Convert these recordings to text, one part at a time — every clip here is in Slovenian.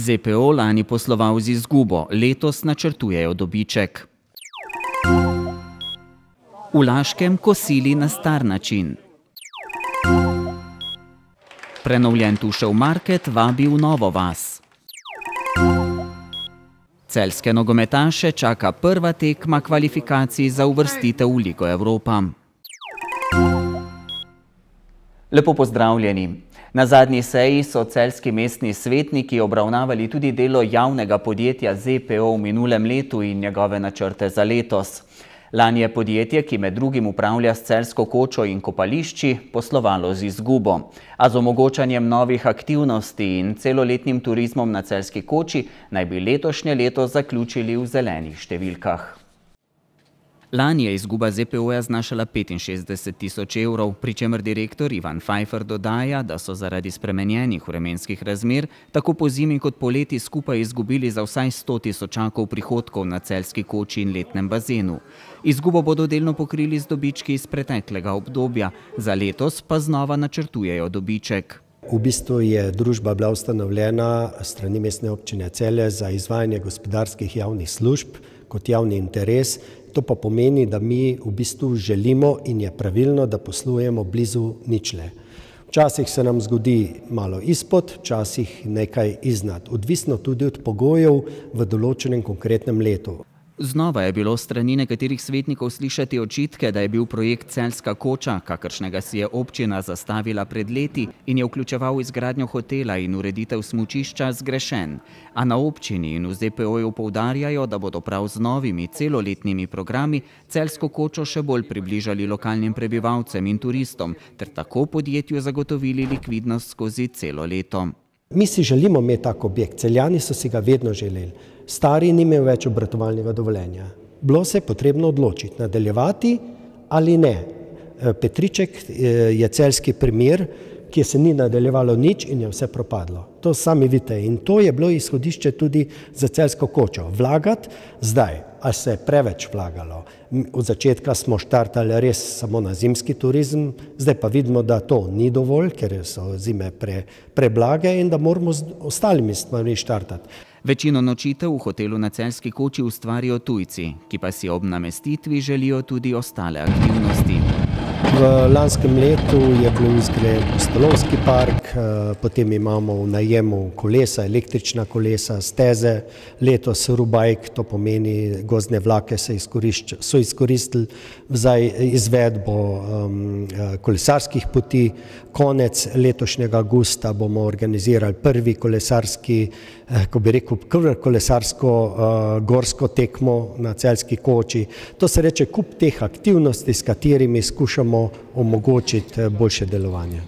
ZPO lani posloval z izgubo, letos načrtujejo dobiček. V Laškem kosili na star način. Prenovljen Tušev market vabi v novo vas. Celske nogometaše čaka prva tekma kvalifikacij za uvrstitev v Ligo Evropa. Lepo pozdravljeni. Na zadnji seji so celski mestni svetniki obravnavali tudi delo javnega podjetja ZPO v minulem letu in njegove načrte za letos. Lani je podjetje, ki med drugim upravlja s celsko kočo in kopališči, poslovalo z izgubo. A z omogočanjem novih aktivnosti in celoletnim turizmom na celski koči naj bi letošnje leto zaključili v zelenih številkah. Lani je izguba ZPO-ja znašala 65 tisoč evrov, pri čemer direktor Ivan Pfeiffer dodaja, da so zaradi spremenjenih vremenskih razmer tako po zimi kot poleti skupaj izgubili za vsaj 100 tisočakov prihodkov na celski koči in letnem bazenu. Izgubo bodo delno pokrili z dobički iz preteklega obdobja, za letos pa znova načrtujejo dobiček. V bistvu je družba bila ustanovljena strani mestne občine Celje za izvajanje gospodarskih javnih služb kot javni interes To pa pomeni, da mi v bistvu želimo in je pravilno, da poslujemo blizu ničle. Včasih se nam zgodi malo izpod, včasih nekaj iznad, odvisno tudi od pogojev v določenem konkretnem letu. Znova je bilo strani nekaterih svetnikov slišati očitke, da je bil projekt Celska koča, kakršnega si je občina zastavila pred leti in je vključeval izgradnjo hotela in ureditev smučišča, zgrešen. A na občini in v ZPO-ju poudarjajo, da bodo prav z novimi celoletnimi programi Celsko kočo še bolj približali lokalnim prebivalcem in turistom ter tako podjetju zagotovili likvidnost skozi celo leto. Mi si želimo imeti tak objekt, celjani so si ga vedno želeli stari ni imel več obratovalnega dovoljenja. Bilo se je potrebno odločiti, nadaljevati ali ne. E, Petriček e, je celski primer, ki se ni nadaljevalo nič in je vse propadlo. To sami vidite in to je bilo izhodišče tudi za celsko kočo. Vlagati zdaj, a se je preveč vlagalo. Od začetka smo štartali res samo na zimski turizem, zdaj pa vidimo, da to ni dovolj, ker so zime pre, preblage in da moramo z ostalimi stvarmi štartati. Večino nočitev v hotelu na celski koči ustvarijo tujci, ki pa si ob namestitvi želijo tudi ostale aktivnosti. V lanskem letu je bil izgrajen Postolovski park, eh, potem imamo v najemu kolesa, električna kolesa, steze, letos Rubajk, to pomeni gozdne vlake so izkoristili za izvedbo um, kolesarskih poti. Konec letošnjega augusta bomo organizirali prvi kolesarski, eh, ko bi rekel, kolesarsko uh, gorsko tekmo na celski koči. To se reče kup teh aktivnosti, s katerimi skušamo omogočiti eh, boljše delovanje.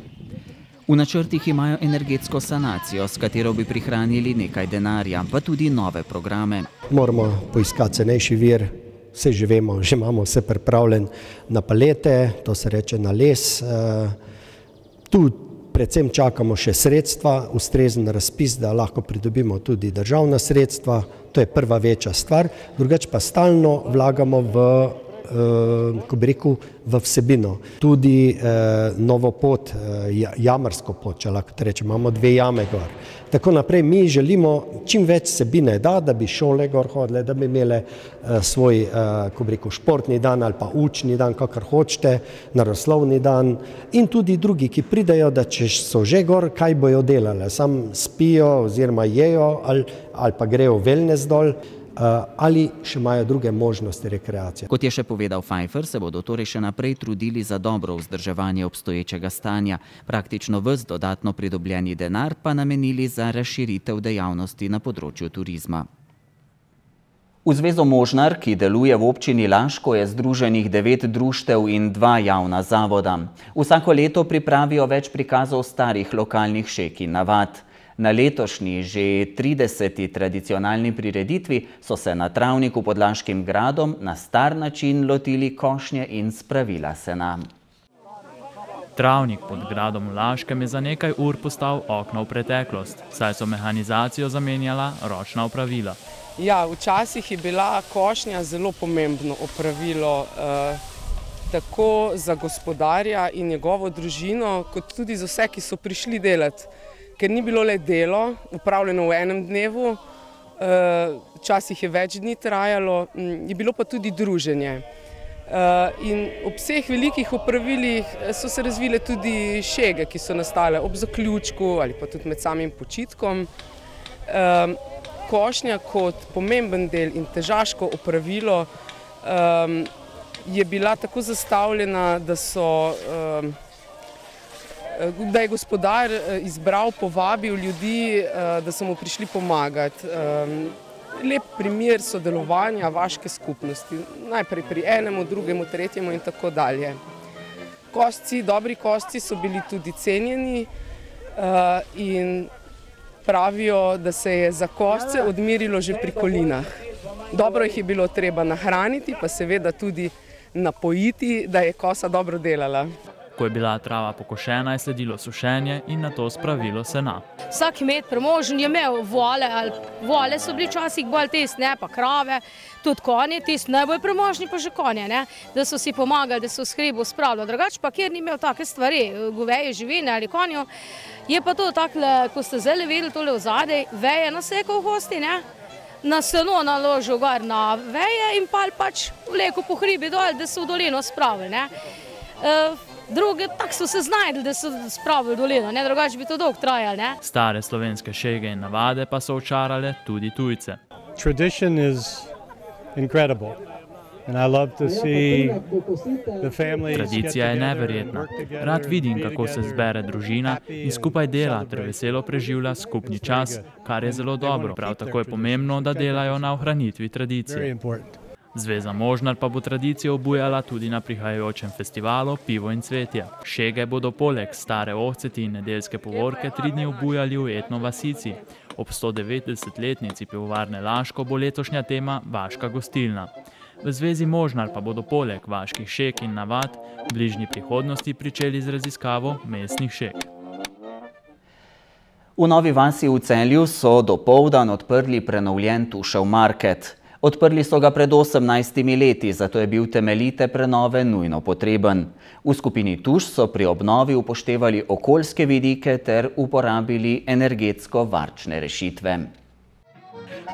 V načrtih imajo energetsko sanacijo, s katero bi prihranili nekaj denarja, pa tudi nove programe. Moramo poiskati cenejši vir, vse že vemo, že imamo vse pripravljen na palete, to se reče na les. Eh, tu predvsem čakamo še sredstva, ustrezen razpis, da lahko pridobimo tudi državna sredstva, to je prva večja stvar, drugače pa stalno vlagamo v ko bi rekel, v vsebino. Tudi eh, novo pot, eh, jamarsko pot, če lahko rečem, imamo dve jame gor. Tako naprej, mi želimo čim več vsebine, da, da bi šole gor hodile, da bi imele svoj, ko bi rekel, športni dan ali pa učni dan, kakor hočete, naroslovni dan in tudi drugi, ki pridejo, da če so že gor, kaj bojo delali, sam spijo oziroma jejo ali, ali pa grejo wellness dol. Eh, ali še imajo druge možnosti rekreacije. Kot je še povedal Pfeiffer, se bodo torej še naprej trudili za dobro vzdrževanje obstoječega stanja, praktično vz dodatno pridobljeni denar pa namenili za razširitev dejavnosti na področju turizma. V Zvezo Možnar, ki deluje v občini Laško, je združenih devet društev in dva javna zavoda. Vsako leto pripravijo več prikazov starih lokalnih šek in navad. Na letošnji, že 30. tradicionalni prireditvi so se na travniku pod Laškim gradom na star način lotili košnje in spravila sena. Travnik pod gradom v Laškem je za nekaj ur postal okno v preteklost, saj so mehanizacijo zamenjala ročna opravila. Ja, včasih je bila košnja zelo pomembno opravilo eh, tako za gospodarja in njegovo družino, kot tudi za vse, ki so prišli delati ker ni bilo le delo, upravljeno v enem dnevu, včasih je več dni trajalo, je bilo pa tudi druženje. In ob vseh velikih opravilih so se razvile tudi šege, ki so nastale ob zaključku ali pa tudi med samim počitkom. Košnja kot pomemben del in težaško opravilo je bila tako zastavljena, da so da je gospodar izbral, povabil ljudi, da so mu prišli pomagati. Lep primer sodelovanja vaške skupnosti, najprej pri enemu, drugemu, tretjemu in tako dalje. Kosci, dobri kosci so bili tudi cenjeni in pravijo, da se je za kosce odmerilo že pri kolinah. Dobro jih je bilo treba nahraniti, pa seveda tudi napojiti, da je kosa dobro delala. Ko je bila trava pokošena, je sledilo sušenje in nato spravilo sena. Vsak kmet premožen je imel vole, ali vole so bili včasih bolj tisti, ne pa krave, tudi konje, tisti najbolj premožni pa že konje, ne, da so si pomagali, da so v hribu spravili. Drugače pa kjer ni imel take stvari, goveje živine ali konjo, je pa to takole, ko ste zdajle videli tole ozadej, veje nasekal v hosti, ne, na seno naložil gor na veje in pol pač vlekel po hribi dol, da so v dolino spravili, ne. Druge, tako so se znajdli, da so spravili dolino, ne, drugače bi to dolgo trajalo, ne. Stare slovenske šege in navade pa so očarale tudi tujce. Tradition is incredible. And I love to see the families Tradicija je neverjetna. Rad vidim, kako se zbere družina in skupaj dela ter veselo preživlja skupni čas, kar je zelo dobro. Prav tako je pomembno, da delajo na ohranitvi tradicije. Zveza Možnar pa bo tradicijo obujala tudi na prihajajočem festivalu Pivo in cvetje. Šege bodo poleg stare ohceti in nedeljske povorke tri dni obujali v etno vasici. Ob 190-letnici pivovarne Laško bo letošnja tema Vaška gostilna. V Zvezi Možnar pa bodo poleg vaških šeg in navad v bližnji prihodnosti pričeli z raziskavo mestnih šeg. V Novi vasi v Celju so dopoldan odprli prenovljen Tušev market. Odprli so ga pred 18 leti, zato je bil temeljite prenove nujno potreben. V skupini Tuš so pri obnovi upoštevali okoljske vidike ter uporabili energetsko varčne rešitve.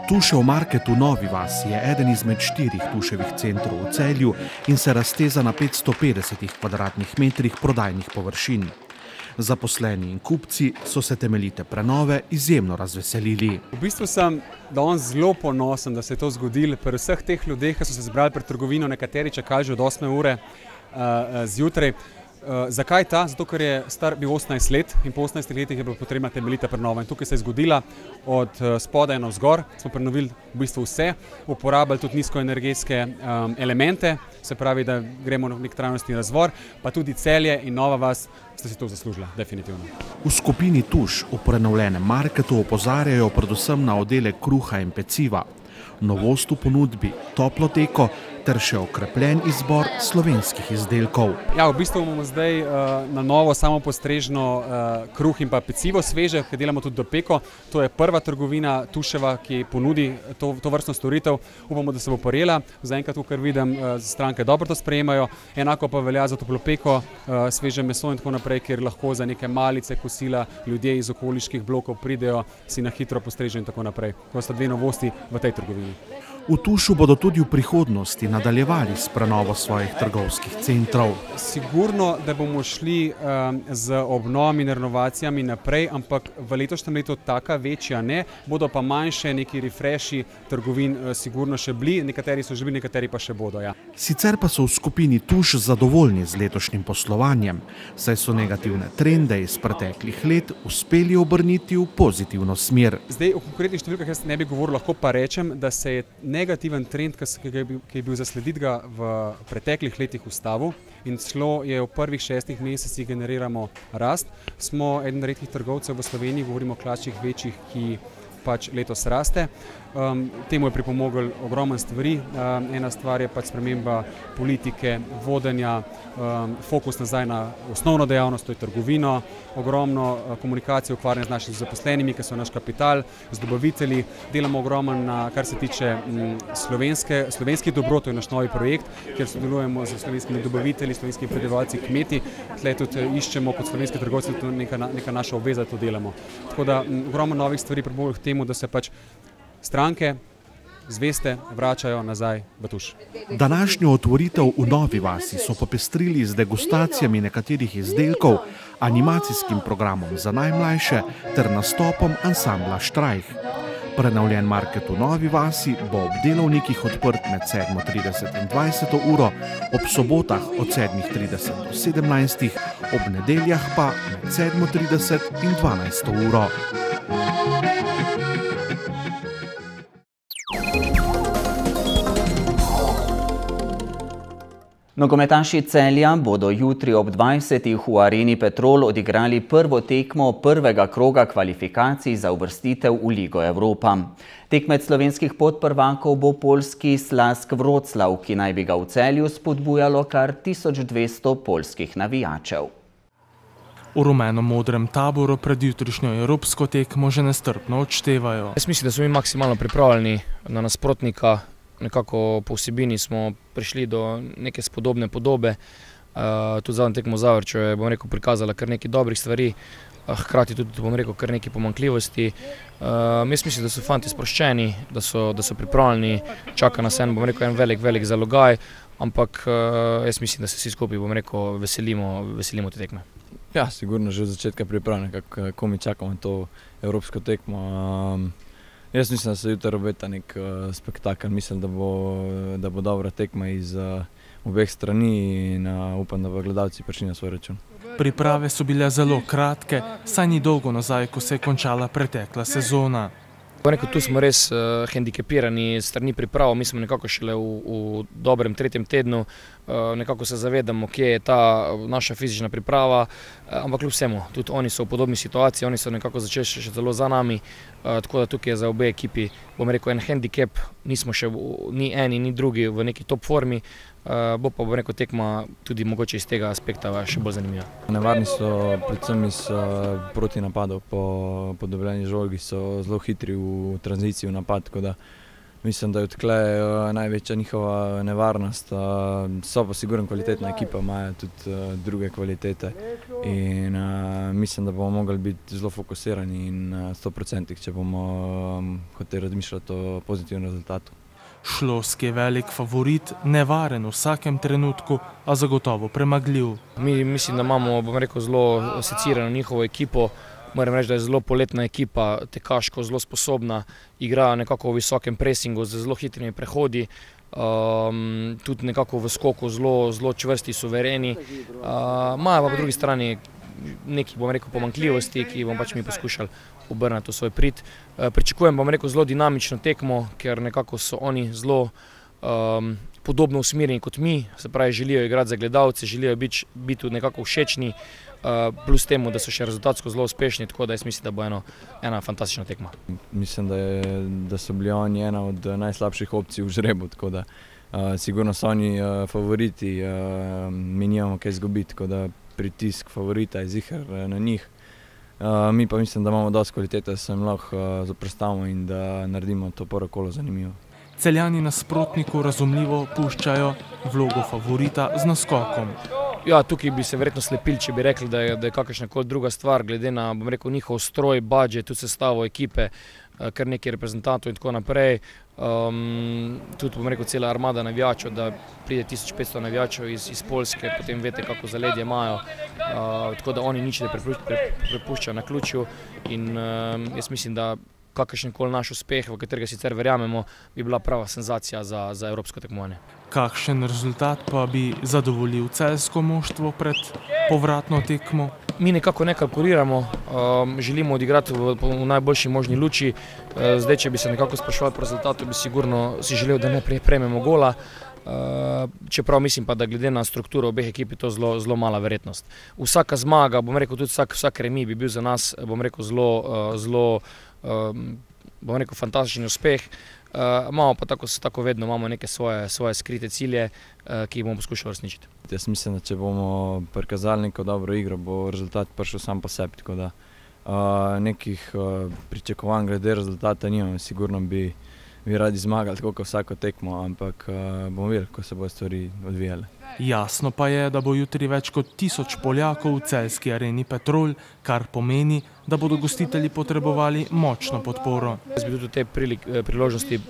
Tušev market v Novi vasi je eden izmed štirih tuševih centrov v Celju in se razteza na 550 kvadratnih metrih prodajnih površin. Zaposleni in kupci so se temeljite prenove izjemno razveselili. V bistvu sem danes zelo ponosen, da se je to zgodilo, pri vseh teh ljudeh, ki so se zbrali pred trgovino, nekateri čakali že od 8 ure zjutraj. Zakaj ta? Zato, ker je star bil 18 let in po 18 letih je bila potrebna temeljita prenova. In tukaj se je zgodila od spodaj navzgor, smo prenovili v bistvu vse, uporabili tudi nizkoenergetske elemente, se pravi, da gremo v neki trajnostni razvoj, pa tudi Celje in Nova vas sta si to zaslužila, definitivno. V skupini Tuš v prenovljenem marketu opozarjajo predvsem na oddelek kruha in peciva, novost v ponudbi, toplo teko ter še okrepljen izbor slovenskih izdelkov. Ja, v bistvu imamo zdaj na novo samopostrežno kruh in pa pecivo sveže, ker delamo tudi dopeko. To je prva trgovina Tuševa, ki ponudi tovrstno storitev. Upamo, da se bo porela. Zaenkrat, kakor vidim, stranke dobro to sprejemajo. Enako pa velja za toplo peko, sveže meso in tako naprej, kjer lahko za neke malice, kosila ljudje iz okoliških blokov pridejo, si na hitro postrežejo in tako naprej. To sta dve novosti v tej trgovini. V Tušu bodo tudi v prihodnosti nadaljevali s prenovo svojih trgovskih centrov. Sigurno, da bomo šli z obnovami in renovacijami naprej, ampak v letošnjem letu taka večja ne, bodo pa manjše neki refreshi trgovin sigurno še bili, nekateri so že bili, nekateri pa še bodo, ja. Sicer pa so v skupini Tuš zadovoljni z letošnjim poslovanjem, saj so negativne trende iz preteklih let uspeli obrniti v pozitivno smer. Zdaj o konkretnih številkah jaz ne bi govoril, lahko pa rečem, da se je negativen trend, ki je bil zaslediti ga v preteklih letih ustavil in celo je v prvih šestih mesecih generiramo rast. Smo eden redkih trgovcev v Sloveniji, govorimo o klasičnih večjih, ki pač letos raste. Um, temu je pripomogel ogromno stvari. Um, ena stvar je pač sprememba politike, vodenja, um, fokus nazaj na osnovno dejavnost, to je trgovino, ogromno uh, komunikacije, ukvarjanje z našimi zaposlenimi, ki so naš kapital, z dobavitelji. Delamo ogromno na kar se tiče m, slovenske, slovenskih dobrot, to je naš novi projekt, kjer sodelujemo z slovenskimi dobavitelji, slovenskimi predevalci, kmeti. Tle tudi uh, iščemo kot slovenski trgovci, to je neka, neka naša obveza, da to delamo. Tako da m, ogromno novih stvari pripomoglo k temu, da se pač stranke zveste vračajo nazaj v tuš. Današnjo otvoritev v Novi vasi so popestrili z degustacijami nekaterih izdelkov, animacijskim programom za najmlajše ter nastopom ansambla Štrajh. Prenovljen market v Novi vasi bo ob delovnikih odprt med 7.30 in 20. uro, ob sobotah od 7.30 do 17. ob nedeljah pa med 7.30 in 12. uro. Nogometaši Celja bodo jutri ob 20. v areni Petrol odigrali prvo tekmo prvega kroga kvalifikacij za uvrstitev v Ligo Evropa. Tekmec slovenskih podprvakov bo polski Slask Vroclav, ki naj bi ga v Celju spodbujalo kar 1200 polskih navijačev. V rumeno-modrem taboru pred jutrišnjo evropsko tekmo že nestrpno odštevajo. Jaz mislim, da smo mi maksimalno pripravljeni na nasprotnika, nekako po vsebini smo prišli do neke spodobne podobe. Uh, tudi zadnji tekmo Zavrčo je, bom rekel, prikazala kar nekaj dobrih stvari, uh, hkrati tudi, bom rekel, kar nekaj pomankljivosti. Uh, jaz mislim, da so fanti sproščeni, da so, da so pripravljeni, čaka nas en, bom rekel, en velik, velik zalogaj, ampak uh, jaz mislim, da se vsi skupaj, bom rekel, veselimo, veselimo te tekme. Ja, sigurno že od začetka pripravljeni, kako mi čakamo to evropsko tekmo. Um, Jaz mislim, da se jutri obeta nek uh, spektakel. Mislim, da bo, da bo dobra tekma iz uh, obeh strani in uh, upam, da bo gledalci prišli na svoj račun. Priprave so bile zelo kratke, saj ni dolgo nazaj, ko se je končala pretekla sezona. Rekel, tu smo res uh, hendikepirani strani priprav, mi smo nekako šele v, v dobrem tretjem tednu, uh, nekako se zavedamo, kje je ta naša fizična priprava, uh, ampak kljub vsemu, tudi oni so v podobni situaciji, oni so nekako začeli še zelo za nami, uh, tako da tukaj je za obe ekipi, bom rekel, en hendikep, nismo še ni eni, ni drugi v neki top formi, bo pa bo rekel tekma tudi mogoče iz tega aspekta še bolj zanimiva. Nevarni so predvsem iz uh, proti napadov, po, po dobljeni žogi so zelo hitri v tranziciji v napad, tako da mislim, da je odkle uh, največja njihova nevarnost. Uh, so pa sigurno kvalitetna ekipa, imajo tudi uh, druge kvalitete in uh, mislim, da bomo mogli biti zelo fokusirani in uh, 100% če bomo um, hoteli razmišljati o pozitivnem rezultatu. Šlosk je velik favorit, nevaren v vsakem trenutku, a zagotovo premagljiv. Mi mislim, da imamo, bom rekel, zelo secirano njihovo ekipo. Moram reči, da je zelo poletna ekipa, tekaško zelo sposobna, igra nekako v visokem presingu z zelo hitrimi prehodi, um, tudi nekako v skoku zelo, zelo čvrsti, suvereni. Imajo uh, pa po drugi strani nekaj, bom rekel, pomankljivosti, ki bomo pač mi poskušali obrniti v svoj prid. Uh, pričakujem, bom rekel, zelo dinamično tekmo, ker nekako so oni zelo um, podobno usmerjeni kot mi, se pravi, želijo igrati za gledalce, želijo biti, biti nekako všečni, uh, plus temu, da so še rezultatsko zelo uspešni, tako da jaz mislim, da bo eno, ena fantastična tekma. Mislim, da, je, da so bili oni ena od najslabših opcij v žrebu, tako da uh, sigurno so oni uh, favoriti, uh, mi nimamo kaj izgubiti, tako da pritisk favorita je zihar na njih. Uh, mi pa mislim, da imamo dosti kvalitete, da se jim lahko uh, zoprstavimo in da naredimo to prvo kolo zanimivo. Celjani nasprotniku razumljivo puščajo vlogo favorita z naskokom. Ja, tukaj bi se verjetno slepili, če bi rekli, da je, da je kakršna koli druga stvar, glede na rekel, njihov stroj, budžet, tudi sestavo ekipe, kar nekaj reprezentantov in tako naprej. Um, tudi, bom rekel, cela armada navijačev, da pride 1500 navijačev iz, iz Polske, potem veste, kako zaledje imajo. Uh, tako da oni nič ne prepuščajo na ključju. In um, jaz mislim, da kakršen koli naš uspeh, v katerega sicer verjamemo, bi bila prava senzacija za, za evropsko tekmovanje. Kakšen rezultat pa bi zadovoljil celsko moštvo pred povratno tekmo? Mi nekako ne kalkuliramo, um, želimo odigrati v, v najboljši možni luči. Uh, zdaj, če bi se nekako sprašval po rezultatu, bi sigurno si želel, da ne prejmemo gola. Uh, čeprav mislim pa, da glede na strukturo obeh ekip je to zelo, zelo mala verjetnost. Vsaka zmaga, bom rekel tudi vsak, vsak remi bi bil za nas, bom rekel, zelo, uh, zelo um, bom rekel, fantastičen uspeh. Uh, imamo pa tako, tako vedno imamo neke svoje, svoje skrite cilje, uh, ki jih bomo poskušali uresničiti. Jaz mislim, da če bomo prikazali neko dobro igro, bo rezultat prišel sam po sebi. Da uh, nekih uh, pričakovanj glede rezultata nimamo, sigurno bi, bi radi zmagali, tako kot vsako tekmo, ampak uh, bomo videli, kako se bodo stvari odvijale. Jasno pa je, da bo jutri več kot tisoč Poljakov v celski areni Petrol, kar pomeni, da bodo gostitelji potrebovali močno podporo. Jaz bi tudi v tej priložnosti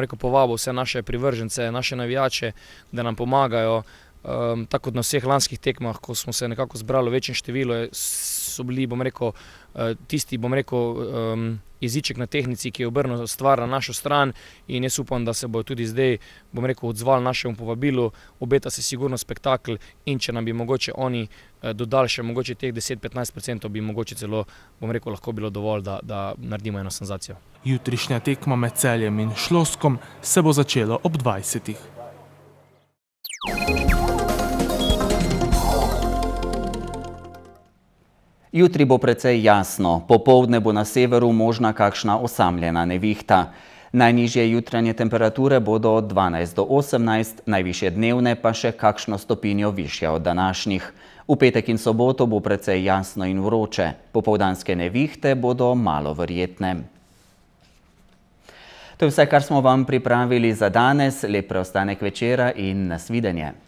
rekel, povabil vse naše privržence, naše navijače, da nam pomagajo. Um, tako kot na vseh lanskih tekmah, ko smo se nekako zbrali v večjem številu, so bili, bom rekel, uh, tisti, bom rekel, um, jeziček na tehnici, ki je obrnil stvar na našo stran in jaz upam, da se bo tudi zdaj, bom rekel, odzval našemu povabilu, obeta se sigurno spektakl in če nam bi mogoče oni uh, dodali še mogoče teh 10-15%, bi mogoče celo, bom rekel, lahko bilo dovolj, da, da naredimo eno senzacijo. Jutrišnja tekma med celjem in šloskom se bo začela ob 20. Jutri bo precej jasno, popovdne bo na severu možna kakšna osamljena nevihta. Najnižje jutranje temperature bodo od 12 do 18, najviše dnevne pa še kakšno stopinjo više od današnjih. V petek in soboto bo precej jasno in vroče, popovdanske nevihte bodo malo verjetne. To je vse, kar smo vam pripravili za danes. Lep preostanek večera in nasvidenje.